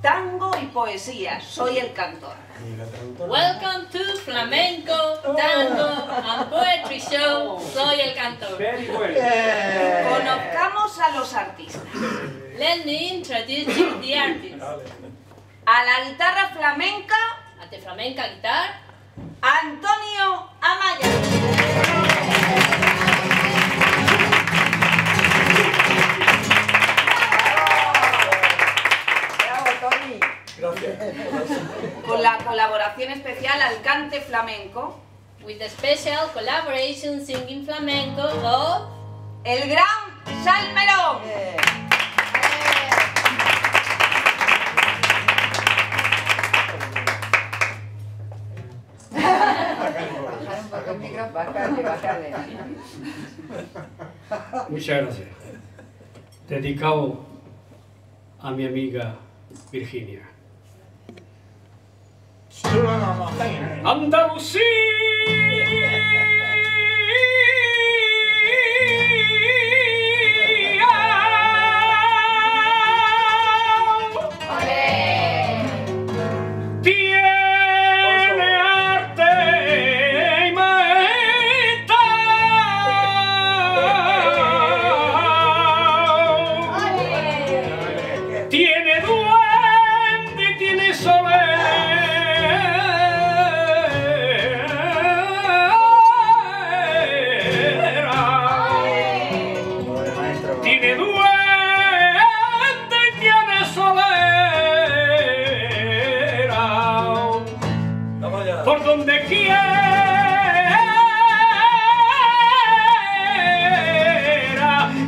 tango y poesía. Soy el cantor. Welcome to Flamenco, Tango and Poetry Show. Soy el cantor. Conozcamos a los artistas. Let me introduce you the artist. A la guitarra flamenca, At the flamenca guitar, Antonio Amaya. Con la colaboración especial al cante flamenco, with the special collaboration singing flamenco of el gran Salmerón. Muchas gracias. Dedicado a mi amiga Virginia. Andalucía. Por donde quiera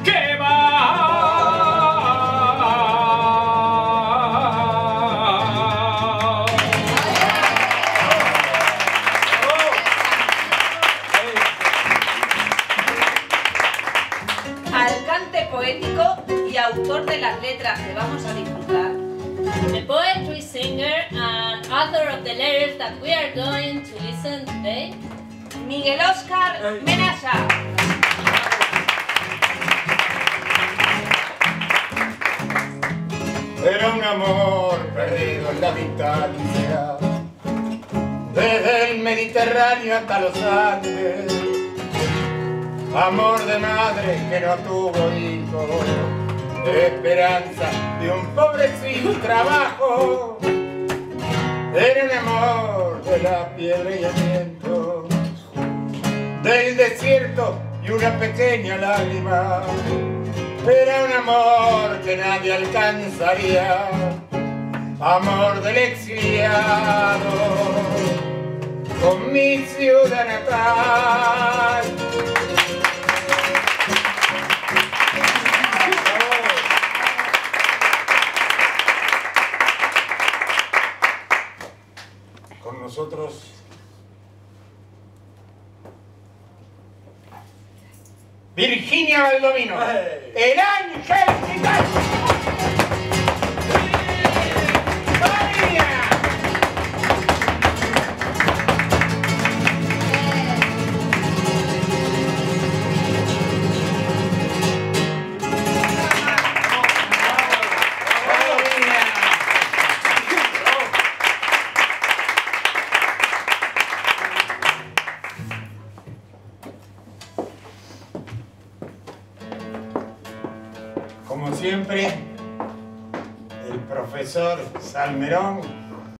que va. Al cante poético y autor de las letras que vamos a disfrutar, poetry singer and author of the letters that we are going to listen today, Miguel Oscar Menasa. Era un amor perdido en la distancia, desde el Mediterráneo hasta los Andes. Amor de madre que no tuvo hijos, de esperanza de un pobre sin trabajo. Era un amor de la piedra y el viento, del desierto y una pequeña lágrima. Era un amor que nadie alcanzaría, amor del exiliado, con mi ciudad natal. Con nosotros. Virginia Valdomino, el ángel gigante. Como siempre, el profesor Salmerón